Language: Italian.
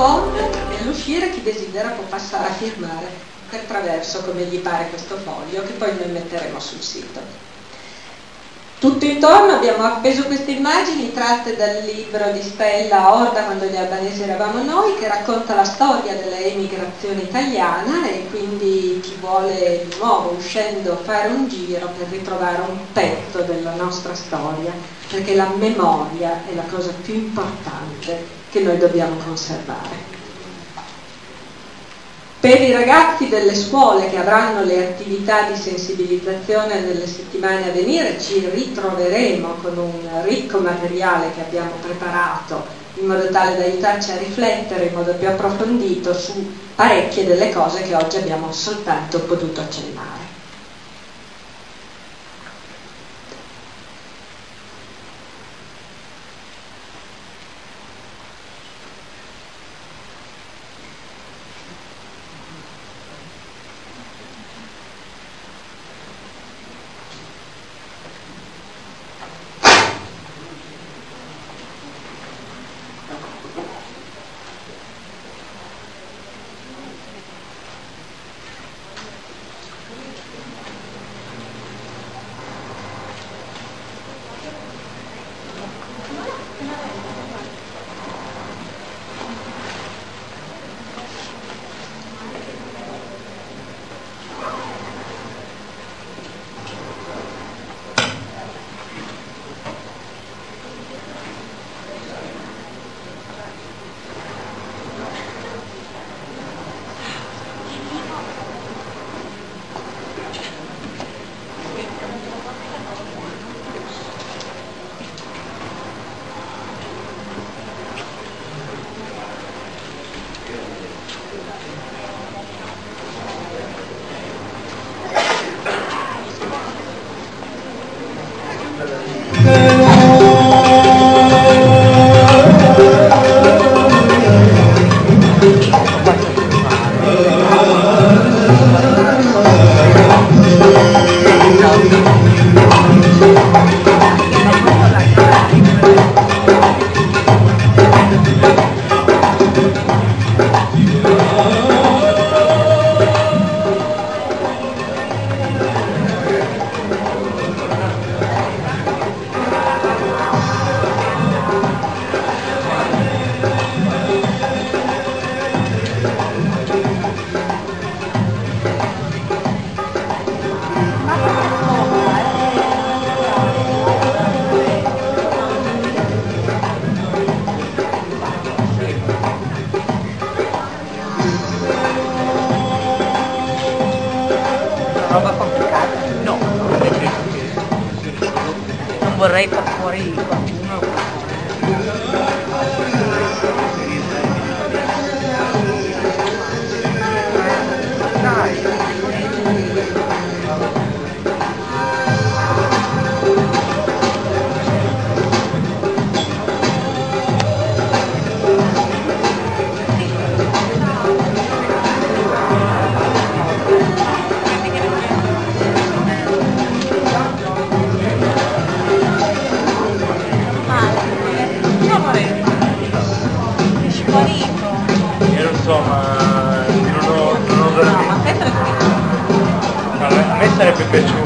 foglio e all'uscire chi desidera può passare a firmare per traverso come gli pare questo foglio che poi noi metteremo sul sito. Tutto intorno abbiamo appeso queste immagini tratte dal libro di Stella Orda quando gli albanesi eravamo noi che racconta la storia dell'emigrazione italiana e quindi chi vuole di nuovo uscendo fare un giro per ritrovare un pezzo della nostra storia perché la memoria è la cosa più importante che noi dobbiamo conservare. Per i ragazzi delle scuole che avranno le attività di sensibilizzazione nelle settimane a venire ci ritroveremo con un ricco materiale che abbiamo preparato in modo tale da aiutarci a riflettere in modo più approfondito su parecchie delle cose che oggi abbiamo soltanto potuto accennare. correcto por ahí. Sarebbe piaciuto